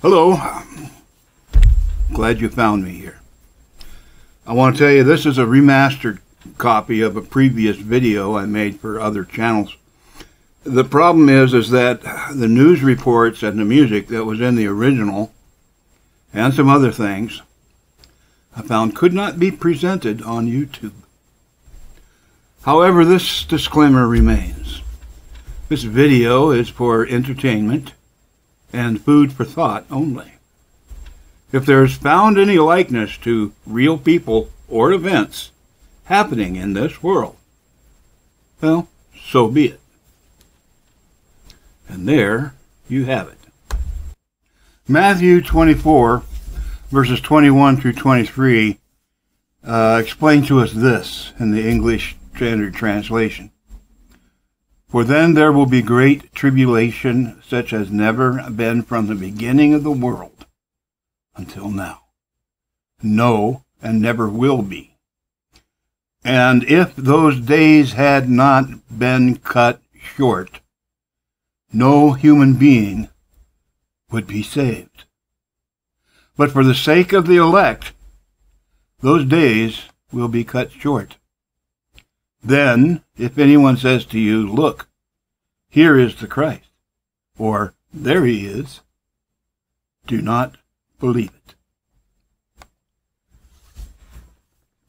Hello. Glad you found me here. I want to tell you this is a remastered copy of a previous video I made for other channels. The problem is is that the news reports and the music that was in the original and some other things I found could not be presented on YouTube. However, this disclaimer remains. This video is for entertainment and food for thought only. If there is found any likeness to real people or events happening in this world, well, so be it. And there you have it. Matthew 24, verses 21 through 23, uh, explain to us this in the English Standard Translation. For then there will be great tribulation, such as never been from the beginning of the world until now. No, and never will be. And if those days had not been cut short, no human being would be saved. But for the sake of the elect, those days will be cut short. Then, if anyone says to you, Look, here is the Christ, or there he is, do not believe it.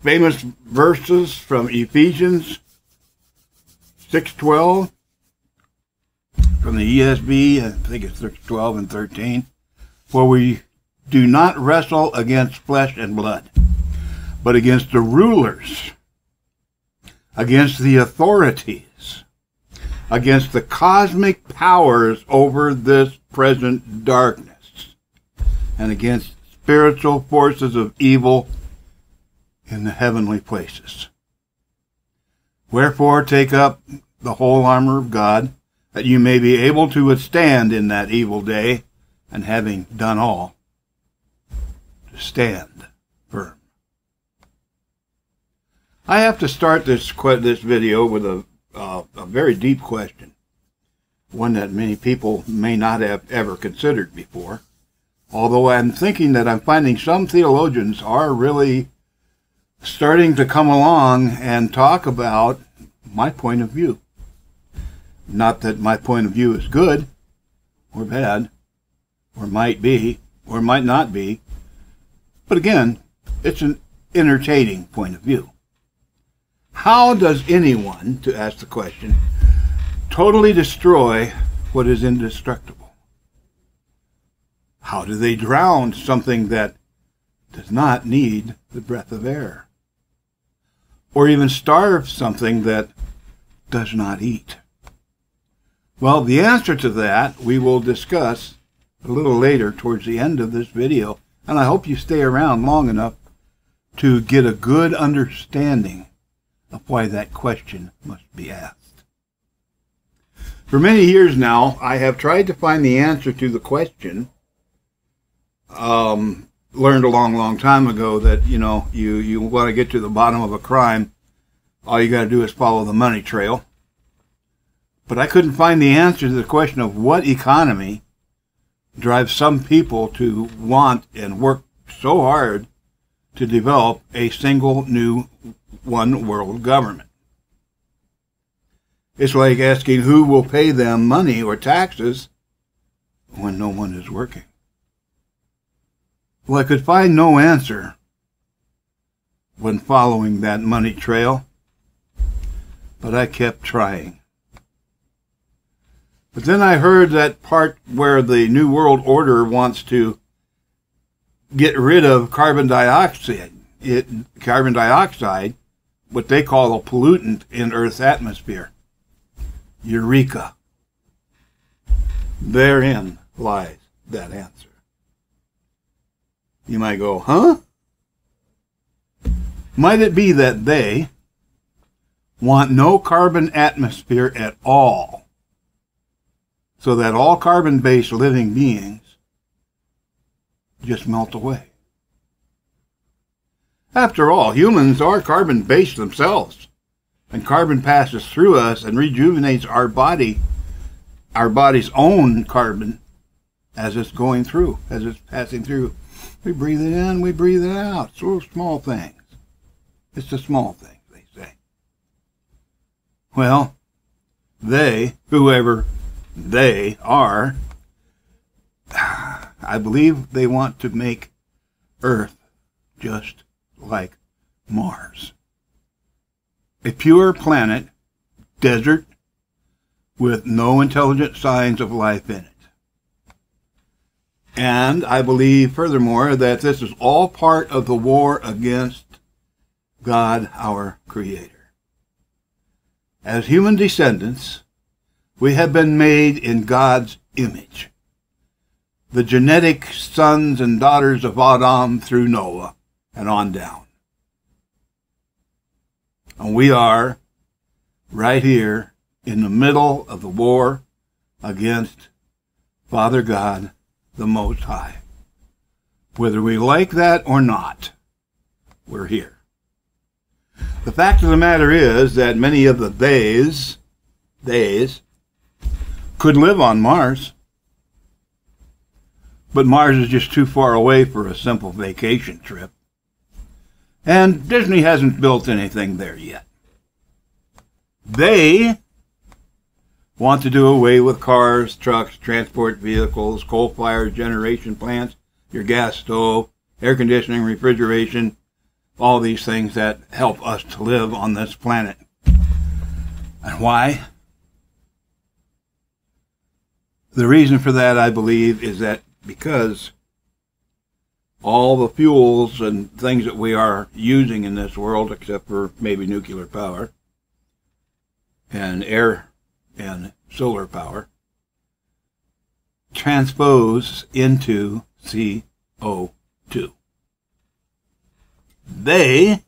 Famous verses from Ephesians 6.12 from the ESV, I think it's 12 and 13, for we do not wrestle against flesh and blood, but against the rulers, against the authorities, against the cosmic powers over this present darkness, and against spiritual forces of evil in the heavenly places. Wherefore take up the whole armor of God, that you may be able to withstand in that evil day, and having done all, to stand I have to start this this video with a, uh, a very deep question, one that many people may not have ever considered before. Although I'm thinking that I'm finding some theologians are really starting to come along and talk about my point of view. Not that my point of view is good or bad, or might be, or might not be, but again, it's an entertaining point of view. How does anyone, to ask the question, totally destroy what is indestructible? How do they drown something that does not need the breath of air? Or even starve something that does not eat? Well, the answer to that we will discuss a little later towards the end of this video, and I hope you stay around long enough to get a good understanding of why that question must be asked. For many years now, I have tried to find the answer to the question. Um, learned a long, long time ago that you know you you want to get to the bottom of a crime, all you got to do is follow the money trail. But I couldn't find the answer to the question of what economy drives some people to want and work so hard to develop a single new one world government. It's like asking who will pay them money or taxes when no one is working. Well, I could find no answer when following that money trail, but I kept trying. But then I heard that part where the New World Order wants to get rid of carbon dioxide, it, carbon dioxide, what they call a pollutant in Earth's atmosphere. Eureka. Therein lies that answer. You might go, huh? Might it be that they want no carbon atmosphere at all, so that all carbon based living beings just melt away? After all, humans are carbon based themselves, and carbon passes through us and rejuvenates our body, our body's own carbon, as it's going through, as it's passing through. We breathe it in, we breathe it out. Little small things. It's the small things, they say. Well, they, whoever they are, I believe they want to make Earth just like Mars. A pure planet, desert, with no intelligent signs of life in it. And I believe, furthermore, that this is all part of the war against God, our Creator. As human descendants, we have been made in God's image. The genetic sons and daughters of Adam through Noah and on down. And we are right here in the middle of the war against Father God, the Most High. Whether we like that or not, we're here. The fact of the matter is that many of the days, days, could live on Mars. But Mars is just too far away for a simple vacation trip. And Disney hasn't built anything there yet. They want to do away with cars, trucks, transport vehicles, coal-fired generation plants, your gas stove, air conditioning, refrigeration, all these things that help us to live on this planet. And why? The reason for that, I believe, is that because all the fuels and things that we are using in this world, except for maybe nuclear power and air and solar power, transpose into CO2. They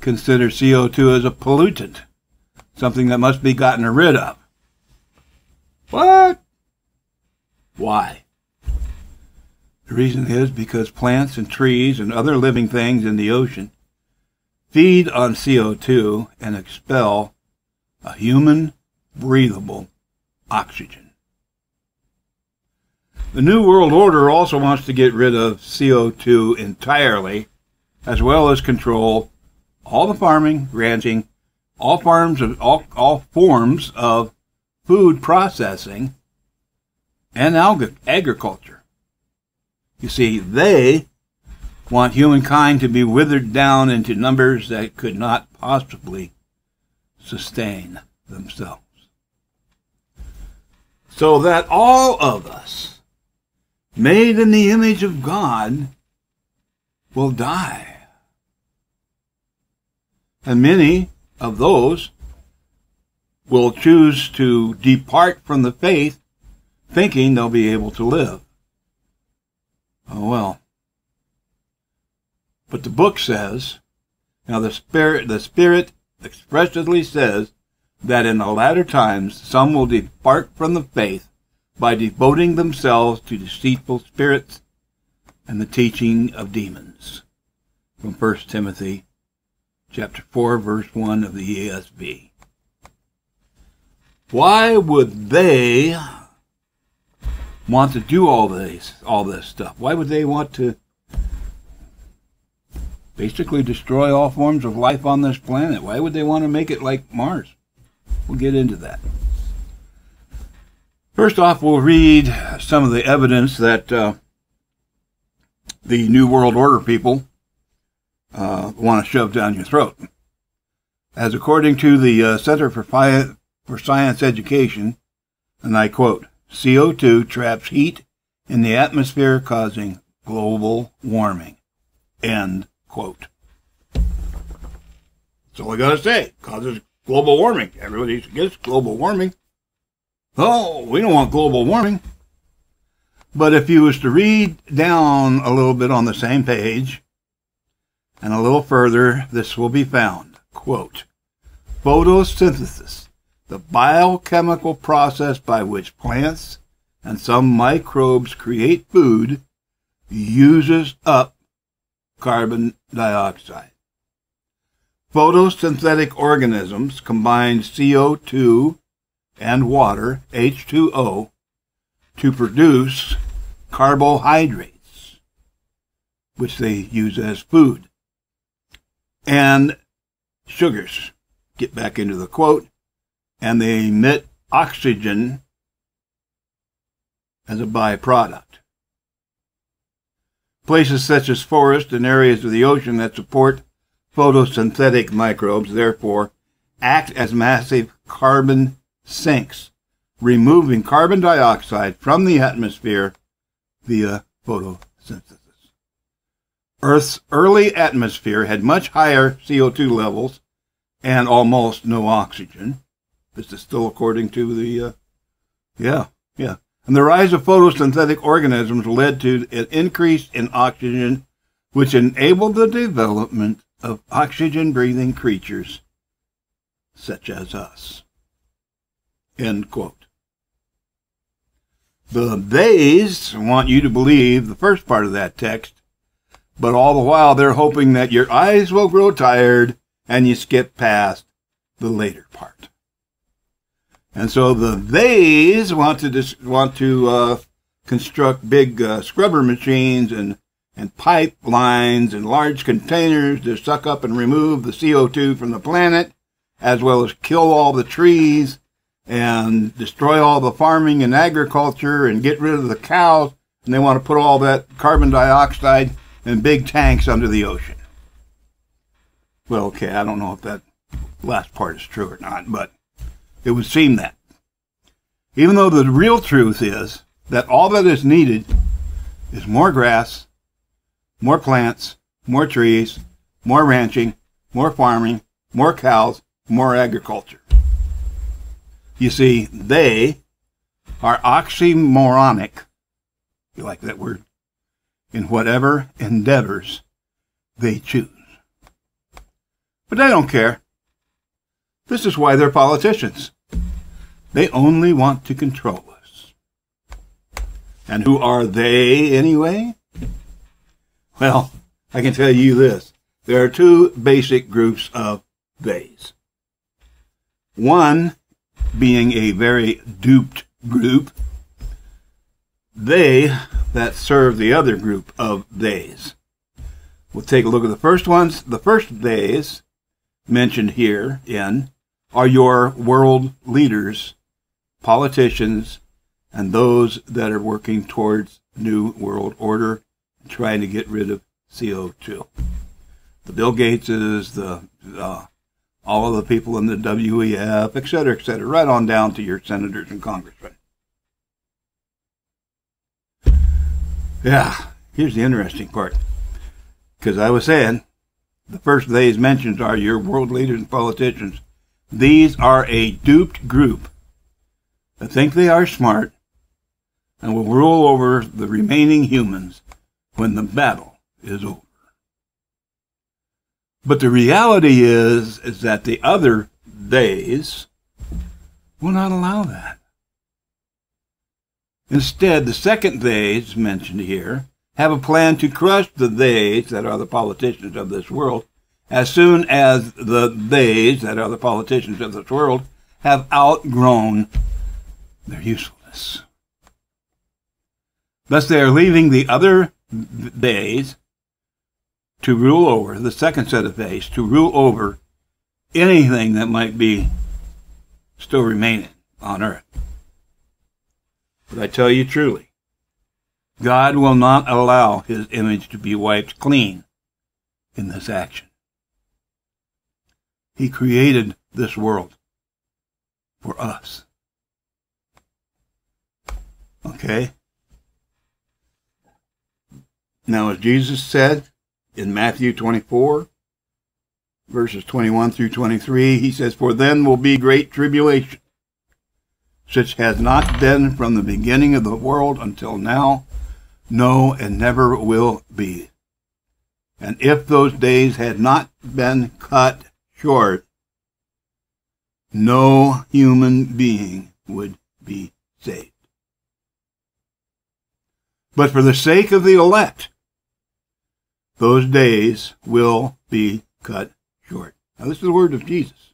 consider CO2 as a pollutant, something that must be gotten rid of. What? Why? The reason is because plants and trees and other living things in the ocean feed on CO2 and expel a human breathable oxygen. The New World Order also wants to get rid of CO2 entirely, as well as control all the farming, ranching, all farms of all, all forms of food processing and agriculture. You see, they want humankind to be withered down into numbers that could not possibly sustain themselves. So that all of us, made in the image of God, will die. And many of those will choose to depart from the faith thinking they'll be able to live. Oh well. But the book says, now the Spirit, the Spirit expressly says that in the latter times some will depart from the faith by devoting themselves to deceitful spirits and the teaching of demons. From 1 Timothy chapter 4 verse 1 of the ESV. Why would they want to do all this all this stuff? Why would they want to basically destroy all forms of life on this planet? Why would they want to make it like Mars? We'll get into that. First off, we'll read some of the evidence that uh, the New World Order people uh, want to shove down your throat. As according to the uh, Center for, Fi- for Science Education, and I quote, CO2 traps heat in the atmosphere causing global warming. End quote. That's all I got to say. Causes global warming. Everybody gets global warming. Oh, we don't want global warming. But if you was to read down a little bit on the same page and a little further, this will be found. Quote, photosynthesis, the biochemical process by which plants and some microbes create food, uses up carbon dioxide. Photosynthetic organisms combine CO2 and water, H2O, to produce carbohydrates, which they use as food, and sugars. Get back into the quote, and they emit oxygen as a byproduct. Places such as forests and areas of the ocean that support photosynthetic microbes, therefore, act as massive carbon sinks, removing carbon dioxide from the atmosphere via photosynthesis. Earth's early atmosphere had much higher CO2 levels and almost no oxygen. This is still according to the, uh, yeah, yeah. And the rise of photosynthetic organisms led to an increase in oxygen, which enabled the development of oxygen breathing creatures such as us. End quote. The theys want you to believe the first part of that text, but all the while they're hoping that your eyes will grow tired and you skip past the later part. And so the theys want to dis- want to uh, construct big uh, scrubber machines and and pipelines and large containers to suck up and remove the CO2 from the planet, as well as kill all the trees and destroy all the farming and agriculture and get rid of the cows. And they want to put all that carbon dioxide in big tanks under the ocean. Well, okay, I don't know if that last part is true or not, but it would seem that. Even though the real truth is that all that is needed is more grass, more plants, more trees, more ranching, more farming, more cows, more agriculture. You see, they are oxymoronic, you like that word, in whatever endeavors they choose. But they don't care. This is why they're politicians. They only want to control us. And who are they anyway? Well, I can tell you this. There are two basic groups of theys. One being a very duped group, they that serve the other group of theys. We'll take a look at the first ones. The first theys mentioned here in are your world leaders, politicians, and those that are working towards new world order, trying to get rid of CO2. The Bill Gateses, the uh, all of the people in the WEF, et cetera, et cetera, right on down to your senators and congressmen. Yeah, here's the interesting part. Because I was saying, the first days mentioned are your world leaders and politicians. These are a duped group that think they are smart and will rule over the remaining humans when the battle is over. But the reality is, is that the other days will not allow that. Instead, the second days mentioned here have a plan to crush the theys that are the politicians of this world as soon as the theys that are the politicians of this world have outgrown their usefulness. Thus, they are leaving the other theys to rule over, the second set of days, to rule over anything that might be still remaining on earth. But I tell you truly, God will not allow his image to be wiped clean in this action. He created this world for us. Okay? Now, as Jesus said, in Matthew 24, verses 21 through 23, he says, For then will be great tribulation, such has not been from the beginning of the world until now, no, and never will be. And if those days had not been cut short, no human being would be saved. But for the sake of the elect, those days will be cut short. Now, this is the word of Jesus.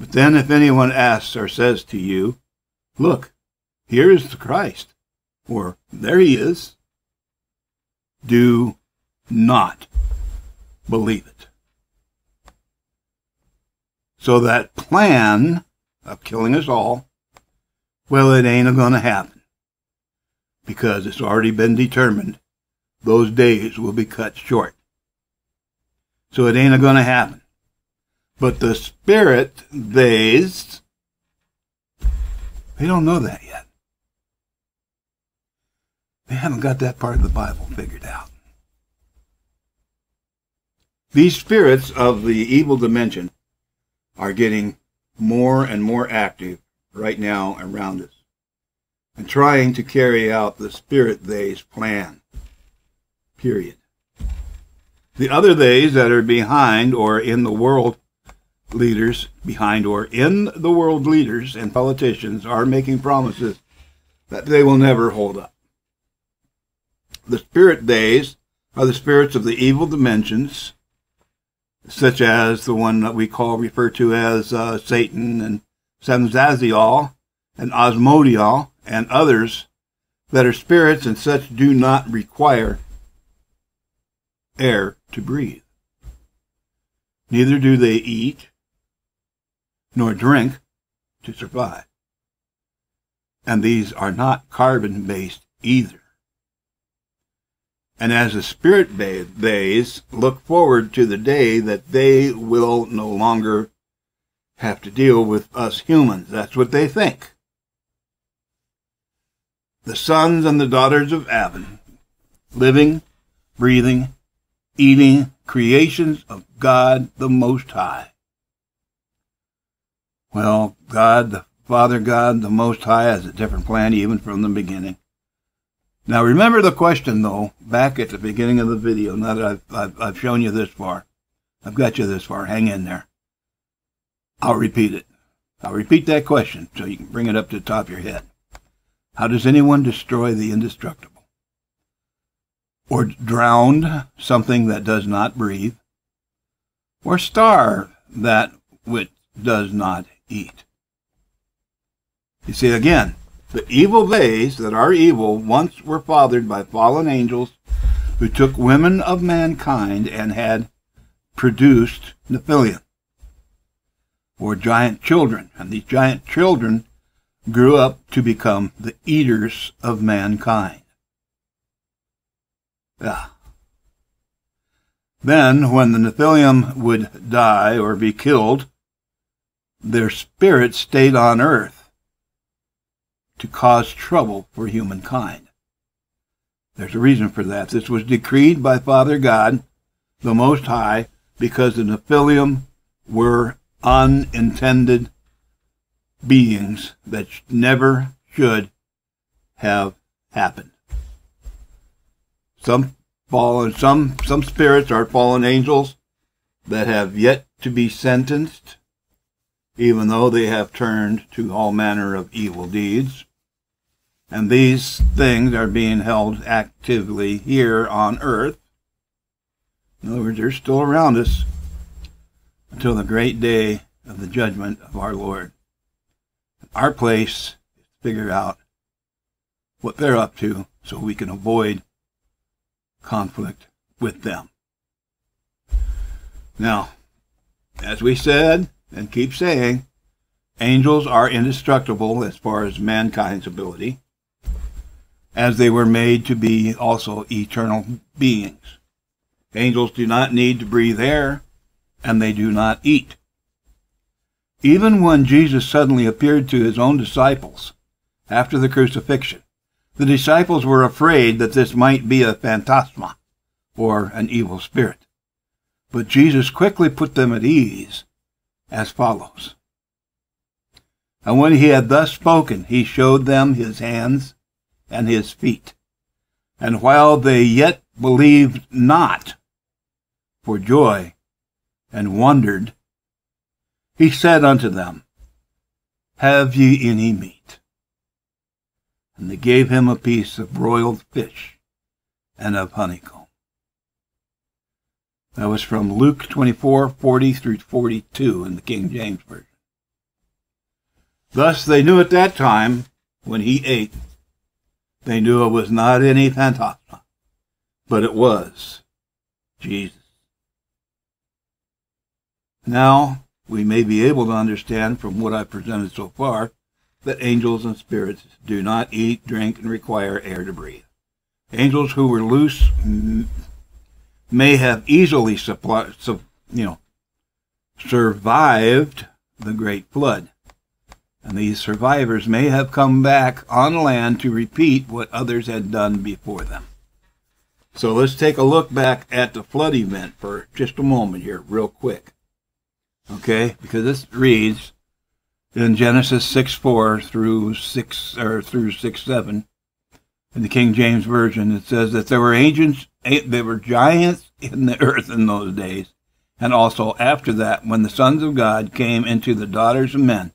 But then, if anyone asks or says to you, Look, here is the Christ, or there he is, do not believe it. So that plan of killing us all, well, it ain't going to happen because it's already been determined those days will be cut short. So it ain't going to happen. But the spirit, theys, they don't know that yet. They haven't got that part of the Bible figured out. These spirits of the evil dimension are getting more and more active right now around us and trying to carry out the spirit they's plan. Period. The other theys that are behind or in the world leaders, behind or in the world leaders and politicians are making promises that they will never hold up. The spirit theys are the spirits of the evil dimensions such as the one that we call refer to as uh, Satan and Samzaziel and Asmodeal and others that are spirits and such do not require air to breathe. Neither do they eat nor drink to survive. And these are not carbon based either. And as the spirit days look forward to the day that they will no longer have to deal with us humans. That's what they think. The sons and the daughters of Adam, living, breathing, eating creations of God the Most High. Well, God, the Father God, the Most High, has a different plan even from the beginning. Now remember the question though, back at the beginning of the video, now that I've, I've, I've shown you this far. I've got you this far, hang in there. I'll repeat it. I'll repeat that question so you can bring it up to the top of your head. How does anyone destroy the indestructible? Or drown something that does not breathe? Or starve that which does not eat? You see, again, the evil days that are evil once were fathered by fallen angels who took women of mankind and had produced Nephilim, or giant children. And these giant children grew up to become the eaters of mankind. Yeah. Then, when the Nephilim would die or be killed, their spirits stayed on earth to cause trouble for humankind. There's a reason for that. This was decreed by Father God, the Most High, because the Nephilim were unintended beings that never should have happened. Some fallen, some, some spirits are fallen angels that have yet to be sentenced even though they have turned to all manner of evil deeds. And these things are being held actively here on earth. In other words, they're still around us until the great day of the judgment of our Lord. Our place is to figure out what they're up to so we can avoid conflict with them. Now, as we said, and keep saying, angels are indestructible as far as mankind's ability, as they were made to be also eternal beings. Angels do not need to breathe air, and they do not eat. Even when Jesus suddenly appeared to his own disciples after the crucifixion, the disciples were afraid that this might be a phantasma, or an evil spirit. But Jesus quickly put them at ease as follows. And when he had thus spoken, he showed them his hands and his feet. And while they yet believed not for joy and wondered, he said unto them, Have ye any meat? And they gave him a piece of broiled fish and of honeycomb. That was from Luke 24, 40 through 42 in the King James Version. Thus they knew at that time when he ate, they knew it was not any phantasma, but it was Jesus. Now, we may be able to understand from what I've presented so far that angels and spirits do not eat, drink, and require air to breathe. Angels who were loose may have easily supply, you know, survived the great flood. And these survivors may have come back on land to repeat what others had done before them. So let's take a look back at the flood event for just a moment here, real quick. Okay, because this reads in Genesis 6 4 through 6 or through 6 7 in the King James Version, it says that there were ancients, there were giants in the earth in those days, and also after that, when the sons of God came into the daughters of men,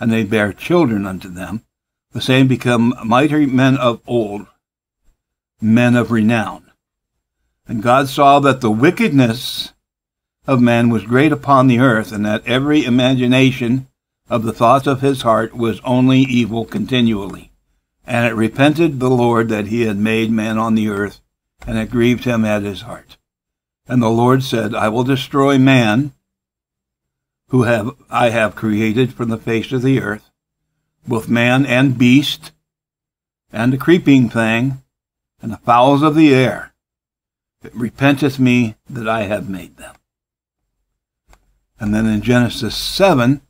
and they bare children unto them, the same become mighty men of old, men of renown. And God saw that the wickedness of man was great upon the earth, and that every imagination of the thoughts of his heart was only evil continually. And it repented the Lord that he had made man on the earth, and it grieved him at his heart. And the Lord said, I will destroy man, who have I have created from the face of the earth, both man and beast, and the creeping thing, and the fowls of the air. It repenteth me that I have made them. And then in Genesis 7,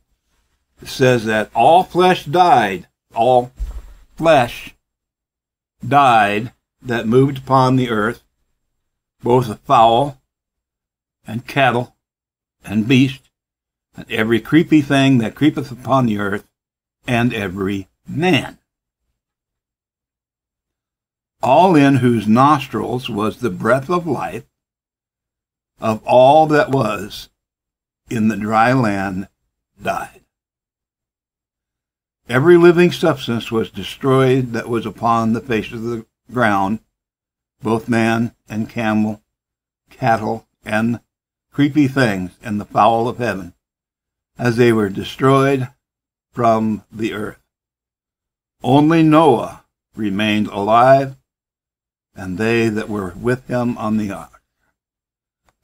it says that all flesh died, all flesh died that moved upon the earth, both the fowl and cattle and beast, and every creepy thing that creepeth upon the earth, and every man. All in whose nostrils was the breath of life of all that was in the dry land died. Every living substance was destroyed that was upon the face of the ground, both man and camel, cattle, and creepy things, and the fowl of heaven, as they were destroyed from the earth. Only Noah remained alive, and they that were with him on the ark.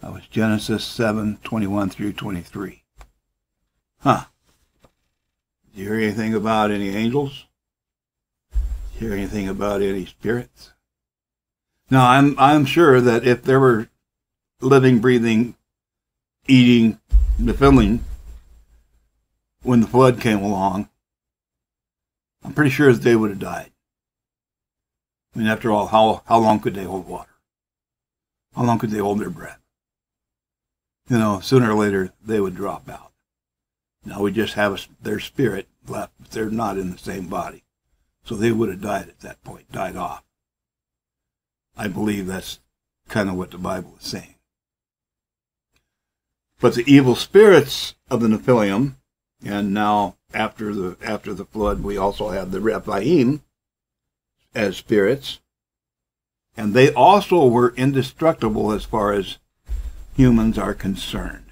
That was Genesis 7 21 through 23. Huh. Did you hear anything about any angels? Hear anything about any spirits? Now, I'm I'm sure that if there were living, breathing, eating, Nephilim when the flood came along, I'm pretty sure that they would have died. I mean, after all, how how long could they hold water? How long could they hold their breath? You know, sooner or later they would drop out. Now we just have a, their spirit left. but They're not in the same body. So they would have died at that point, died off. I believe that's kind of what the Bible is saying. But the evil spirits of the Nephilim, and now after the after the flood, we also have the Rephaim as spirits, and they also were indestructible as far as humans are concerned.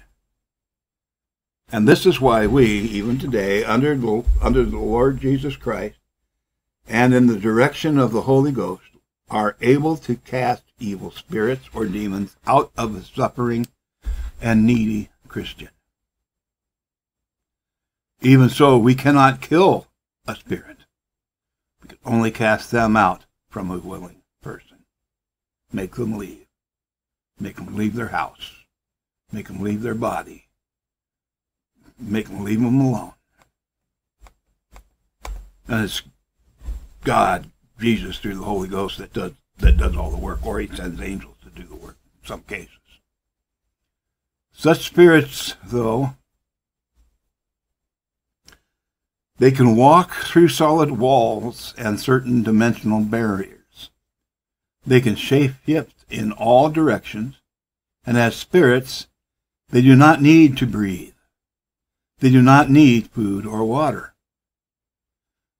And this is why we, even today, under the, under the Lord Jesus Christ and in the direction of the Holy Ghost, are able to cast evil spirits or demons out of the suffering and needy Christian. Even so, we cannot kill a spirit. We can only cast them out from a willing person. Make them leave. Make them leave their house. Make them leave their body make them leave them alone. And it's God, Jesus, through the Holy Ghost that does that does all the work, or He sends angels to do the work in some cases. Such spirits, though, they can walk through solid walls and certain dimensional barriers. They can shape shift in all directions, and as spirits, they do not need to breathe. They do not need food or water.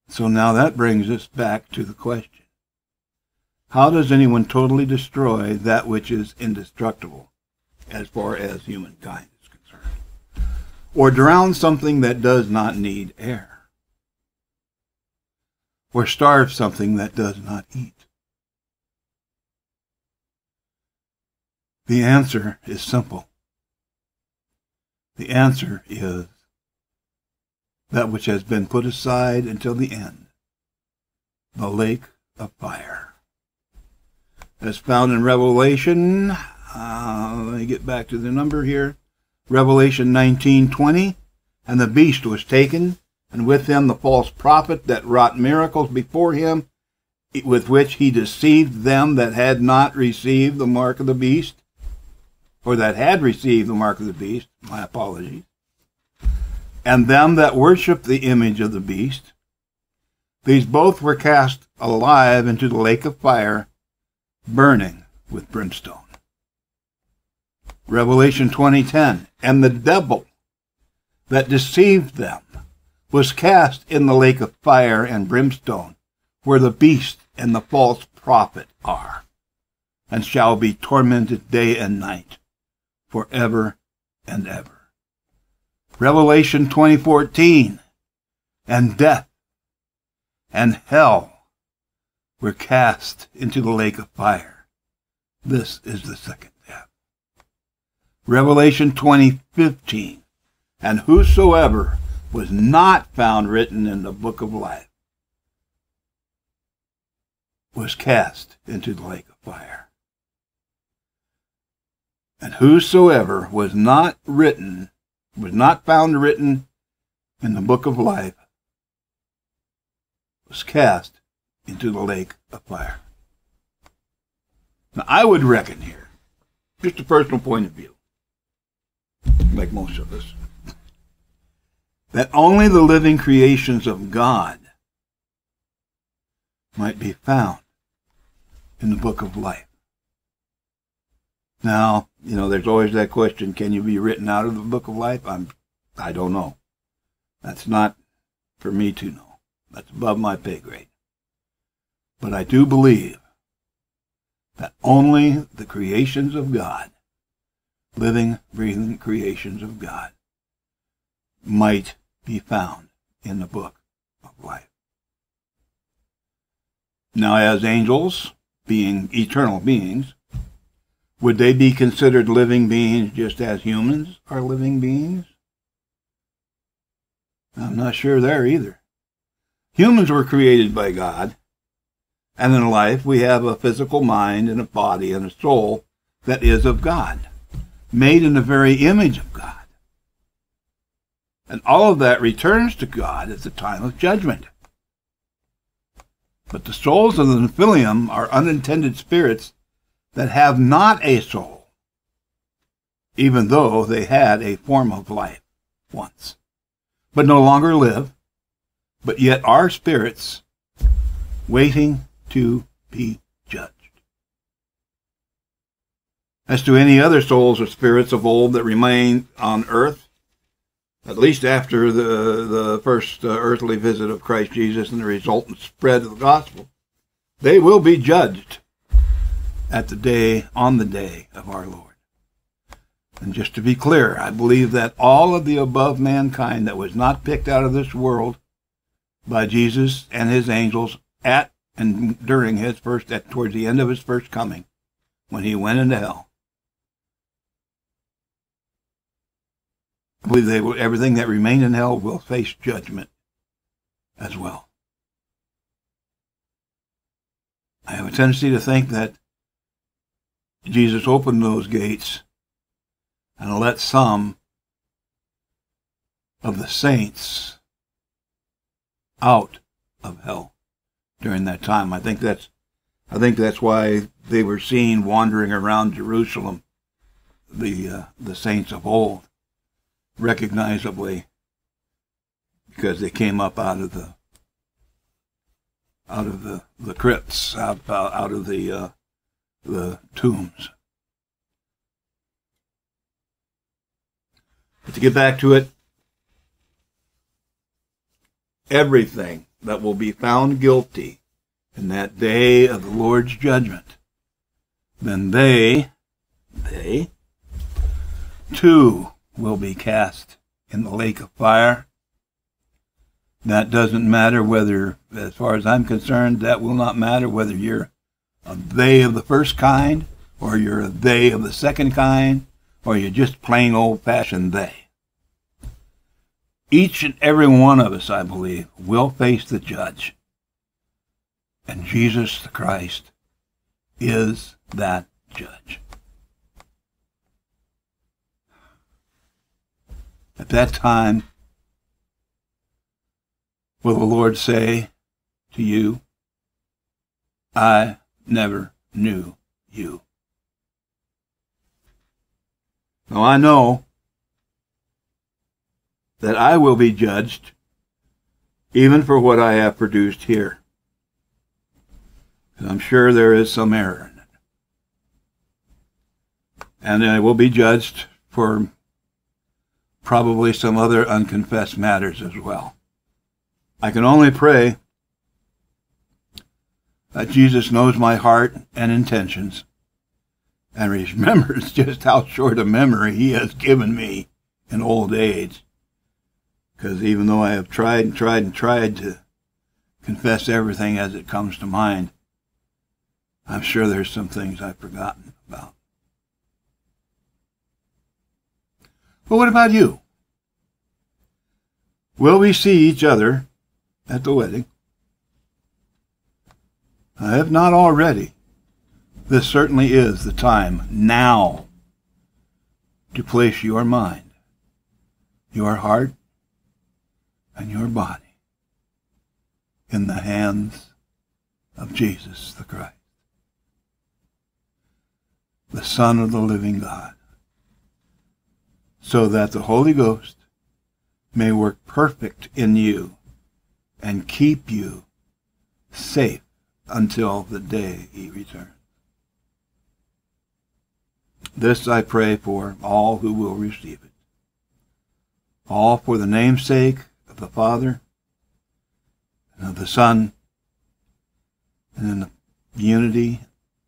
So now that brings us back to the question. How does anyone totally destroy that which is indestructible as far as humankind is concerned? Or drown something that does not need air? or starve something that does not eat? The answer is simple. The answer is that which has been put aside until the end, the lake of fire. As found in Revelation, uh, let me get back to the number here. Revelation 19:20, and the beast was taken, and with him the false prophet that wrought miracles before him, with which he deceived them that had not received the mark of the beast, or that had received the mark of the beast. My apologies. And them that worshipped the image of the beast. These both were cast alive into the lake of fire, burning with brimstone. Revelation 20:10 and the devil that deceived them was cast in the lake of fire and brimstone where the beast and the false prophet are and shall be tormented day and night forever and ever. Revelation 20:14 and death and hell were cast into the lake of fire. This is the second death. Revelation 20:15, and whosoever was not found written in the book of life was cast into the lake of fire. And whosoever was not written, was not found written in the book of life, was cast into the lake of fire. Now, I would reckon here, just a personal point of view, like most of us, that only the living creations of God might be found in the book of life. Now, you know, there's always that question, can you be written out of the book of life? I'm, I don't know. That's not for me to know. That's above my pay grade. But I do believe that only the creations of God living, breathing creations of God might be found in the book of life. Now, as angels, being eternal beings, would they be considered living beings just as humans are living beings? I'm not sure there either. Humans were created by God, and in life we have a physical mind and a body and a soul that is of God made in the very image of God. And all of that returns to God at the time of judgment. But the souls of the Nephilim are unintended spirits that have not a soul, even though they had a form of life once, but no longer live, but yet are spirits waiting to be judged. As to any other souls or spirits of old that remain on earth, at least after the, the first uh, earthly visit of Christ Jesus and the resultant spread of the gospel, they will be judged at the day, on the day of our Lord. And just to be clear, I believe that all of the above mankind that was not picked out of this world by Jesus and his angels at and during his first, at towards the end of his first coming, when he went into hell, I believe they will, everything that remained in hell will face judgment as well. I have a tendency to think that Jesus opened those gates and let some of the saints out of hell during that time. I think that's I think that's why they were seen wandering around Jerusalem, the uh, the saints of old recognizably because they came up out of the out of the, the crypts, out, out of the uh, the tombs. But to get back to it, everything that will be found guilty in that day of the Lord's judgment, then they, they, too will be cast in the lake of fire. That doesn't matter whether, as far as I'm concerned, that will not matter whether you're a they of the first kind, or you're a they of the second kind, or you're just plain old fashioned they. Each and every one of us, I believe, will face the judge. And Jesus the Christ is that judge. At that time, will the Lord say to you, I never knew you. Now I know that I will be judged even for what I have produced here. And I'm sure there is some error in it. And I will be judged for probably some other unconfessed matters as well. I can only pray that Jesus knows my heart and intentions and remembers just how short a memory he has given me in old age. Because even though I have tried and tried and tried to confess everything as it comes to mind, I'm sure there's some things I've forgotten about. But what about you? Will we see each other at the wedding? If not already, this certainly is the time now to place your mind, your heart, and your body in the hands of Jesus the Christ, the Son of the living God, so that the Holy Ghost may work perfect in you and keep you safe until the day he returns. This I pray for all who will receive it. All for the namesake of the Father and of the Son and in the unity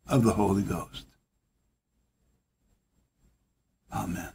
of the Holy Ghost. Amen.